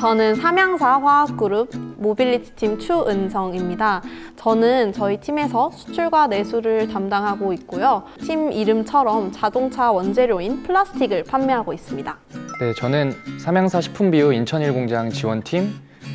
저는 삼양사 화학그룹 모빌리티 팀 추은성입니다. 저는 저희 팀에서 수출과 내수를 담당하고 있고요. 팀 이름처럼 자동차 원재료인 플라스틱을 판매하고 있습니다. 네, 저는 삼양사 식품BU 인천 1공장 지원팀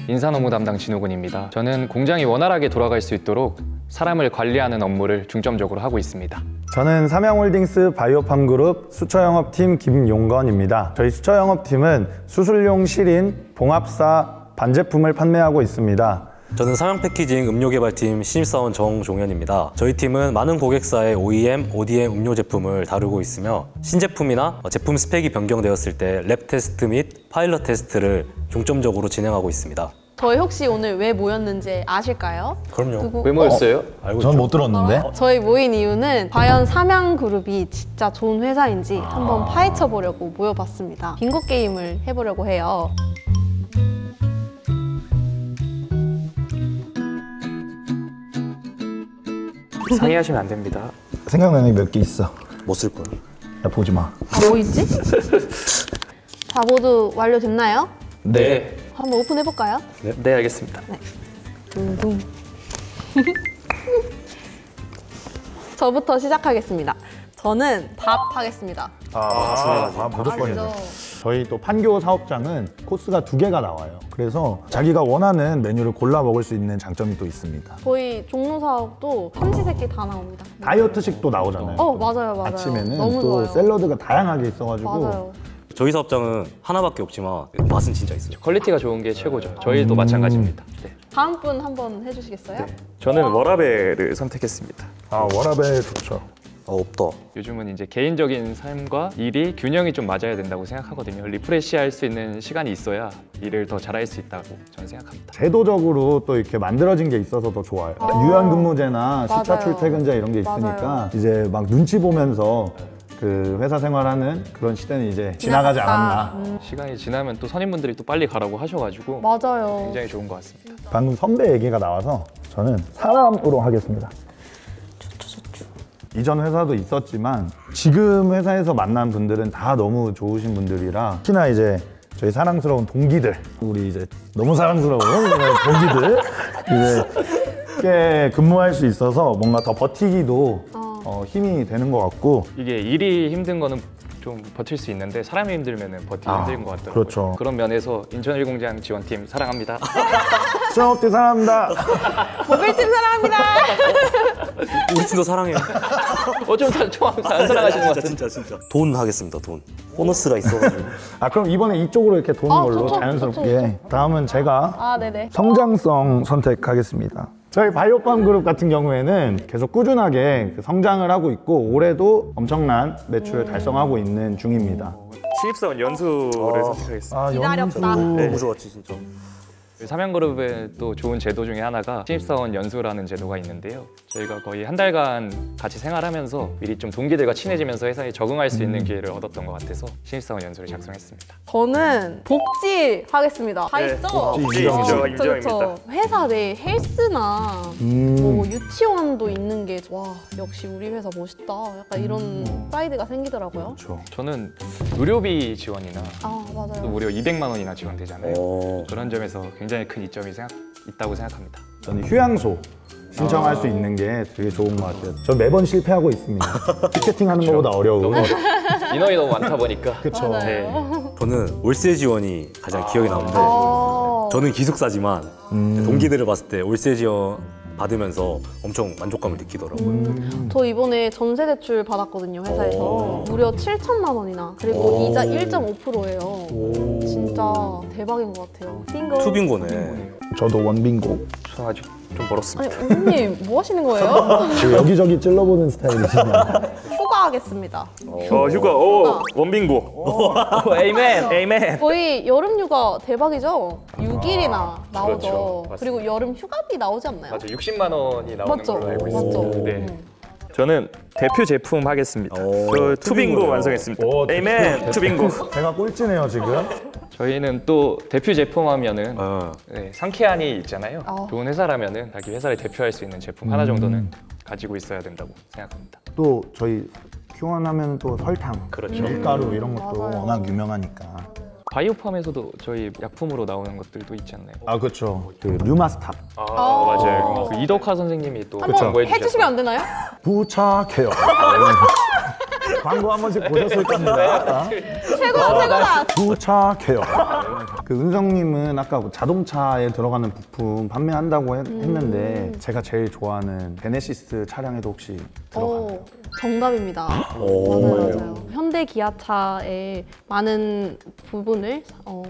인사노무 담당 진우군입니다. 저는 공장이 원활하게 돌아갈 수 있도록 사람을 관리하는 업무를 중점적으로 하고 있습니다. 저는 삼양홀딩스 바이오팜그룹 suture영업팀 김용건입니다. 저희 suture영업팀은 수술용 실인, 봉합사, 반제품을 판매하고 있습니다. 저는 삼양 패키징 음료 개발팀 신입사원 정종현입니다. 저희 팀은 많은 고객사의 OEM, ODM 음료 제품을 다루고 있으며 신제품이나 제품 스펙이 변경되었을 때 lab 테스트 및 파일럿 테스트를 중점적으로 진행하고 있습니다. 저희 혹시 오늘 왜 모였는지 아실까요? 그럼요. 누구? 왜 모였어요? 알고 전 있죠? 못 들었는데. 저희 모인 이유는 과연 삼양그룹이 진짜 좋은 회사인지 한번 파헤쳐 보려고 모여봤습니다. 빙고 게임을 해보려고 해요. 상의하시면 안 됩니다. 생각나는 게 몇 개 있어. 못쓸 걸. 야 보지 마. 아, 뭐 있지? 다 모두 완료됐나요? 네. 한번 오픈해볼까요? 네, 알겠습니다. 둥둥. 저부터 시작하겠습니다. 저는 밥 하겠습니다. 아, 아, 무조건이죠. 알죠? 저희 또 판교 사업장은 코스가 두 개가 나와요. 그래서 자기가 원하는 메뉴를 골라 먹을 수 있는 장점이 또 있습니다. 저희 종로 사업장도 삼시세끼 다 나옵니다. 다이어트식도 나오잖아요. 어 맞아요 맞아요. 아침에는 너무 또 좋아요. 샐러드가 다양하게 있어가지고 맞아요. 저희 사업장은 하나밖에 없지만 맛은 진짜 있어요. quality가 좋은 게 최고죠. 저희도 마찬가지입니다. 네. 다음 분 한번 해주시겠어요? 저는 워라밸을 선택했습니다. 아 워라밸 좋죠. 아, 없다. 요즘은 이제 개인적인 삶과 일이 균형이 좀 맞아야 된다고 생각하거든요. refresh 할 수 있는 시간이 있어야 일을 더 잘할 수 있다고 저는 생각합니다. 제도적으로 또 이렇게 만들어진 게 있어서 더 좋아요. 아. 유연 근무제나 시차 맞아요. 출퇴근제 이런 게 있으니까 맞아요. 이제 막 눈치 보면서 그 회사 생활하는 그런 시대는 이제 지나가지 지나갔다. 않았나. 음, 시간이 지나면 또 선임분들이 또 빨리 가라고 하셔가지고 맞아요. 굉장히 좋은 것 같습니다. 방금 선배 얘기가 나와서 저는 사람으로 하겠습니다. 이전 회사도 있었지만 지금 회사에서 만난 분들은 다 너무 좋으신 분들이라 특히나 이제 저희 사랑스러운 동기들 우리 이제 너무 사랑스러운 동기들 이제 꽤 근무할 수 있어서 뭔가 더 버티기도 어, 힘이 되는 것 같고 이게 일이 힘든 거는 좀 버틸 수 있는데 사람이 힘들면 버티기 아, 힘든 것 같더라고요. 그렇죠. 런 면에서 인천일공장 지원팀 사랑합니다. 수영업대 사랑합니다. 모빌팀 사랑합니다. 우리 팀도 사랑해요. 어쩜 좀안 사랑하시는 것 진짜 같은데. 진짜 진짜. 돈 하겠습니다. 돈. 보너스가 있어가지고. 아 그럼 이번에 이쪽으로 이렇게 도는 아, 걸로 좋죠, 자연스럽게 좋죠, 다음은 제가 아 네네. 성장성 선택하겠습니다. 저희 바이오팜 그룹 같은 경우에는 계속 꾸준하게 그 성장을 하고 있고 올해도 엄청난 매출을 달성하고 있는 중입니다. 신입사원 연수를 선택하겠습니다. 아, 기다렸다. 너무 좋았지 진짜. 삼양그룹의 또 좋은 제도 중에 하나가 신입사원 연수라는 제도가 있는데요. 저희가 거의 한 달간 같이 생활하면서 미리 좀 동기들과 친해지면서 회사에 적응할 수 있는 기회를 얻었던 것 같아서 신입사원 연수를 작성했습니다. 저는 복지 하겠습니다. 다 있죠? 복지 인정, 인정입니다. 그쵸. 회사 내 헬스나 음. 뭐 유치원도 있는 게 와 역시 우리 회사 멋있다. 약간 이런 음. 프라이드가 생기더라고요. 그렇죠. 저는 의료비 지원이나 아또 맞아요. 무려 200만 원이나 지원되잖아요. 어. 그런 점에서 굉장히 큰 이점이 생각, 있다고 생각합니다. 저는 휴양소 신청할 수 있는 게 되게 좋은 것 같아요. 저 매번 실패하고 있습니다. 티켓팅하는 것보다 어려워. 인원이 너무 많다 보니까 그렇죠. 네. 저는 월세 지원이 가장 기억에 남는데 아, 저는 기숙사지만 음. 동기들을 봤을 때 월세 지원 받으면서 엄청 만족감을 느끼더라고요. 음. 저 이번에 전세 대출 받았거든요 회사에서 오. 무려 7천만 원이나 그리고 이자 1.5%예요. 진짜 대박인 것 같아요. 빙고. 투빙고네. 저도 원빙고. 저 아직 좀 멀었습니다. 아니 언님 뭐 하시는 거예요? 지금 여기저기 찔러보는 스타일이시냐. 휴가하겠습니다. 어, 휴가, 오, one 빙고. 오, Amen! Amen. 저희 여름 휴가 대박이죠? 6일이나 나오죠. 그렇죠. 그리고 여름 휴가비 나오지 않나요? 맞아 60만 원이 나오는 맞죠? 걸로 알고 맞죠? 있습니다. 네. 음. 저는 대표 제품 하겠습니다. 오, 저 two 빙고 two 빙고요. 완성했습니다. 오, Amen, two 빙고. 제가 꼴찌네요 지금. 저희는 또 대표 제품 하면은 어. 네, 상쾌환이 있잖아요. 어. 좋은 회사라면은 자기 회사를 대표할 수 있는 제품 하나 정도는 가지고 있어야 된다고 생각합니다. 또 저희 Q1 하면 또 설탕, 그렇죠. 밀가루 이런 것도 맞아요. 워낙 유명하니까. 바이오팜에서도 저희 약품으로 나오는 것들도 있지 않나요? 아 그렇죠. 그 류마스탑 아, 맞아요. 그 이덕화 선생님이 또 한번 광고해 주셨어요. 해주시면 안 되나요? 부착해요. 광고 한 번씩 보셨을 겁니다. 최고다 최고다. 부착해요. 그 은성님은 아까 뭐 자동차에 들어가는 부품 판매한다고 했, 는데 제가 제일 좋아하는 베네시스 차량에도 혹시 들어가나요? 오, 정답입니다. 오. 맞아요, 맞아요. 현대 기아차의 많은 부분을 어,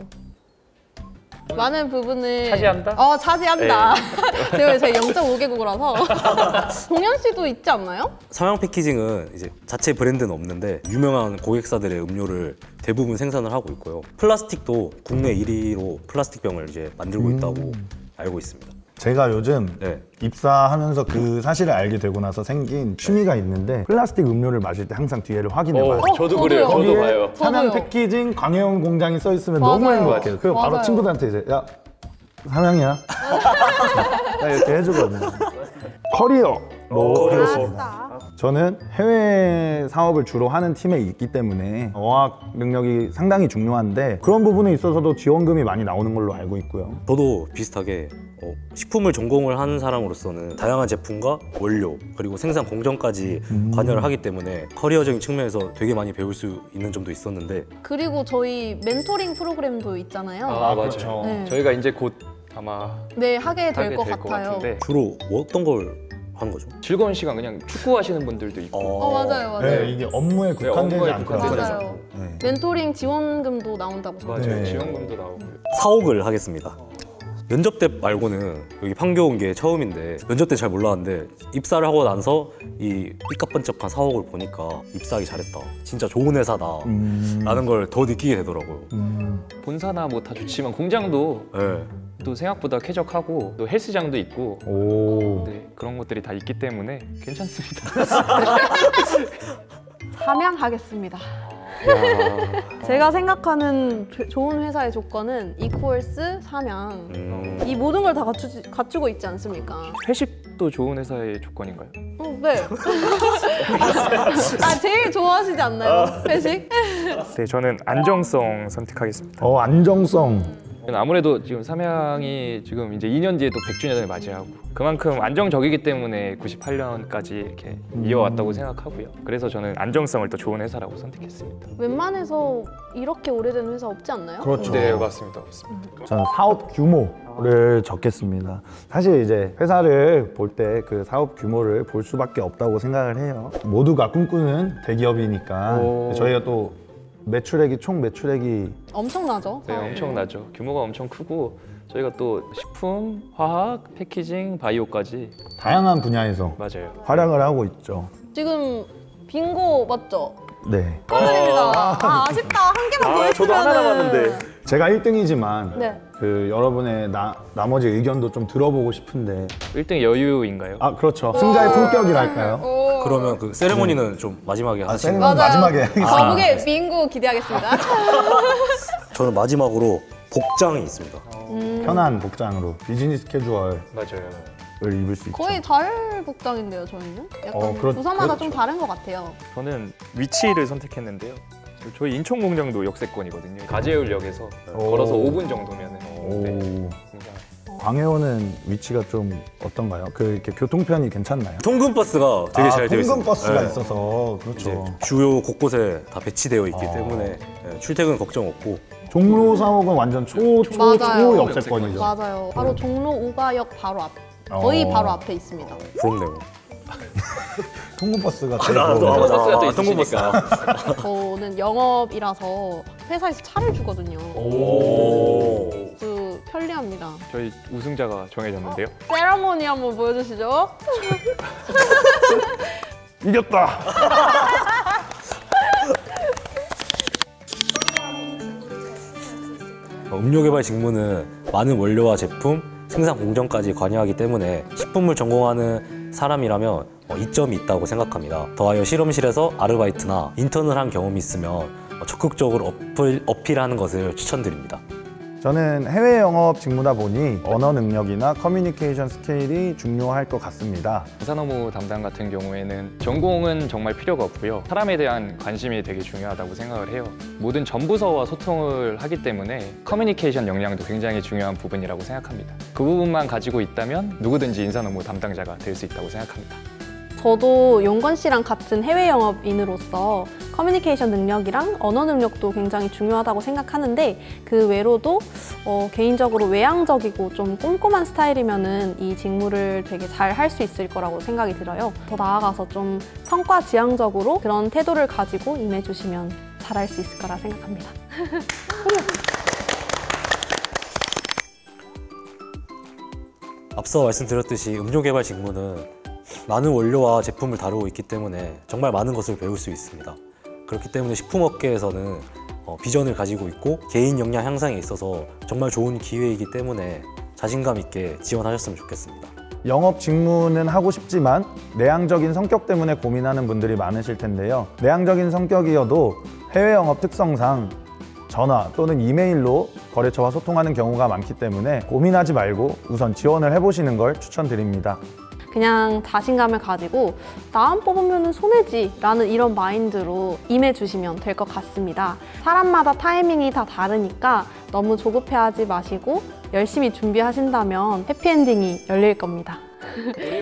많은 부분을 차지한다? 어 차지한다. 제가 제 0.5개국어라서 동현 씨도 있지 않나요? 삼양 패키징은 이제 자체 브랜드는 없는데 유명한 고객사들의 음료를 대부분 생산을 하고 있고요. 플라스틱도 국내 1위로 플라스틱 병을 이제 만들고 있다고 알고 있습니다. 제가 요즘 네. 입사하면서 그 사실을 알게 되고 나서 생긴 취미가 있는데 플라스틱 음료를 마실 때 항상 뒤에를 확인해 봐요. 어, 저도 그래요. 저도 봐요. 삼양. 패키징 광해원 공장이 써 있으면 맞아요. 너무 행복해요. 그리고 바로 맞아요. 친구들한테 이제 야 삼양이야. 나 이렇게 해주거든요. 커리어로 하겠습니다. 저는 해외 사업을 주로 하는 팀에 있기 때문에 어학 능력이 상당히 중요한데 그런 부분에 있어서도 지원금이 많이 나오는 걸로 알고 있고요. 저도 비슷하게 어, 식품을 전공을 하는 사람으로서는 다양한 제품과 원료 그리고 생산 공정까지 관여를 하기 때문에 커리어적인 측면에서 되게 많이 배울 수 있는 점도 있었는데 그리고 저희 멘토링 프로그램도 있잖아요. 아, 맞아요. 그렇죠. 네. 저희가 이제 곧 아마 네 하게 될 것 같아요. 주로 어떤 걸 하는 거죠? 즐거운 시간 그냥 축구 하시는 분들도 있고 어 맞아요 맞아요. 네, 이게 업무에 국한되지 업무에 않더라고요. 국한되지 맞아요. 네. 멘토링 지원금도 나온다고 맞아요. 네. 지원금도 나오고 사옥을 하겠습니다. 면접 때 말고는 여기 판교 온 게 처음인데 면접 때 잘 몰랐는데 입사를 하고 나서 이 삐까번쩍한 사옥을 보니까 입사하기 잘했다. 진짜 좋은 회사다. 음, 라는 걸 더 느끼게 되더라고요. 음, 본사나 뭐 다 좋지만 공장도 네. 또 생각보다 쾌적하고 또 헬스장도 있고 오. 네, 그런 것들이 다 있기 때문에 괜찮습니다. 함양하겠습니다. 제가 생각하는 조- 좋은 회사의 조건은 이코얼스, 삼양 음, 이 모든 걸 다 갖추 고 있지 않습니까? 회식도 좋은 회사의 조건인가요? 어, 네. 아 제일 좋아하시지 않나요? 회식? 네, 저는 안정성 선택하겠습니다. 어 안정성. 아무래도 지금 삼양이 지금 이제 2년 뒤에 또 100주년을 맞이하고 그만큼 안정적이기 때문에 98년까지 이렇게 이어왔다고 생각하고요. 그래서 저는 안정성을 더 좋은 회사라고 선택했습니다. 웬만해서 이렇게 오래된 회사 없지 않나요? 그렇죠. 네, 맞습니다. 맞습니다. 저는 사업 규모를 적겠습니다. 사실 이제 회사를 볼 때 그 사업 규모를 볼 수밖에 없다고 생각을 해요. 모두가 꿈꾸는 대기업이니까 오. 저희가 또 매출액이 총 매출액이 엄청나죠? 네, 엄청나죠. 규모가 엄청 크고 저희가 또 식품, 화학, 패키징, 바이오까지 다양한 분야에서 맞아요. 활약을 하고 있죠. 지금 빙고 맞죠? 네. 축하드립니다. 아, 아쉽다. 한 개만 더 아, 했으면 저도 하나 남았는데. 제가 1등이지만 네. 그 여러분의 나, 나머지 의견도 좀 들어보고 싶은데 1등 여유인가요? 아 그렇죠. 승자의 품격이랄까요? 오. 그러면 그 세레모니는 좀 마지막에 아, 하시고 쌤은. 마지막에 하겠습니다. 거북의 빙고 기대하겠습니다. 저는 마지막으로 복장이 있습니다. 편한 복장으로 비즈니스 캐주얼을 맞아요. 입을 수 있죠. 거의 잘 복장인데요, 저희는? 약간 어, 그렇- 부서마다 그렇죠. 좀 다른 것 같아요. 저는 위치를 선택했는데요. 저희 인천 공장도 역세권이거든요. 가재울역에서 오. 걸어서 5분 정도면 오. 네, 굉장히 광해원은 위치가 좀 어떤가요? 그 이렇게 교통편이 괜찮나요? 통근 버스가 되게 잘 되어 있습니다. 통근 버스가 네. 있어서 그렇죠. 주요 곳곳에 다 배치되어 있기 아. 때문에 네, 출퇴근 걱정 없고 종로 사옥은 완전 초, 초, 맞아요. 초 역세권이죠. 맞아요. 바로 종로 우가역 바로 앞. 거의 어. 바로 앞에 있습니다. 부럽네요. 통근 버스가 아, 나도 좋은데. 알아. 버스가 또 아, 통근 있으시니까. 저는 영업이라서 회사에서 차를 주거든요. 오. 그 편리합니다. 저희 우승자가 정해졌는데요. 세러모니 한번 보여주시죠. 이겼다. 어, 음료 개발 직무는 많은 원료와 제품, 생산 공정까지 관여하기 때문에 식품을 전공하는 사람이라면 어, 이점이 있다고 생각합니다. 더하여 실험실에서 아르바이트나 인턴을 한 경험이 있으면 어, 적극적으로 어필, 어필하는 것을 추천드립니다. 저는 해외 영업 직무다 보니 언어 능력이나 커뮤니케이션 스케일이 중요할 것 같습니다. 부산업무 담당 같은 경우에는 전공은 정말 필요가 없고요. 사람에 대한 관심이 되게 중요하다고 생각을 해요. 모든 전부서와 소통을 하기 때문에 커뮤니케이션 역량도 굉장히 중요한 부분이라고 생각합니다. 그 부분만 가지고 있다면 누구든지 인사업무 담당자가 될 수 있다고 생각합니다. 저도 용건 씨랑 같은 해외 영업인으로서 커뮤니케이션 능력이랑 언어 능력도 굉장히 중요하다고 생각하는데 그 외로도 어, 개인적으로 외향적이고 좀 꼼꼼한 스타일이면은 이 직무를 되게 잘 할 수 있을 거라고 생각이 들어요. 더 나아가서 좀 성과 지향적으로 그런 태도를 가지고 임해주시면 잘할 수 있을 거라 생각합니다. 앞서 말씀드렸듯이 음료 개발 직무는 많은 원료와 제품을 다루고 있기 때문에 정말 많은 것을 배울 수 있습니다. 그렇기 때문에 식품업계에서는 어, 비전을 가지고 있고 개인 역량 향상에 있어서 정말 좋은 기회이기 때문에 자신감 있게 지원하셨으면 좋겠습니다. 영업 직무는 하고 싶지만 내향적인 성격 때문에 고민하는 분들이 많으실 텐데요. 내향적인 성격이어도 해외 영업 특성상 전화 또는 이메일로 거래처와 소통하는 경우가 많기 때문에 고민하지 말고 우선 지원을 해보시는 걸 추천드립니다. 그냥 자신감을 가지고 나만 뽑으면 손해지 라는 이런 마인드로 임해주시면 될 것 같습니다. 사람마다 타이밍이 다 다르니까 너무 조급해하지 마시고 열심히 준비하신다면 해피엔딩이 열릴 겁니다.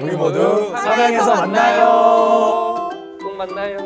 우리 모두 사랑해서 만나요. 꼭 만나요.